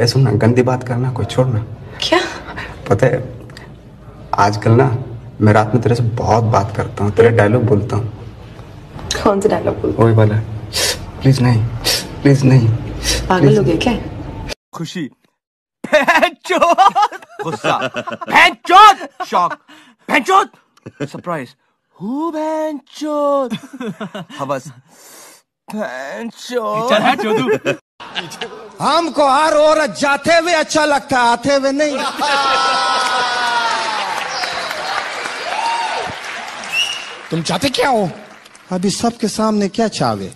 ए सुन ना गंदी बात करना कोई छोड़ना क्या? पता है आजकल ना मैं रात में तेरे से बहुत बात करता हूँ तेरे डायलॉग बोलता हूँ। कौन सा डायलॉग बोल वही वाला। प्लीज़ नहीं प्लीज़ नहीं। पागल हो गए क्या? खुशी। गुस्सा। शॉक। सरप्राइज़ हु हवस। हमको हर औरत जाते हुए अच्छा लगता है, आते हुए नहीं। तुम चाहते क्या हो? अभी सबके सामने क्या चाहे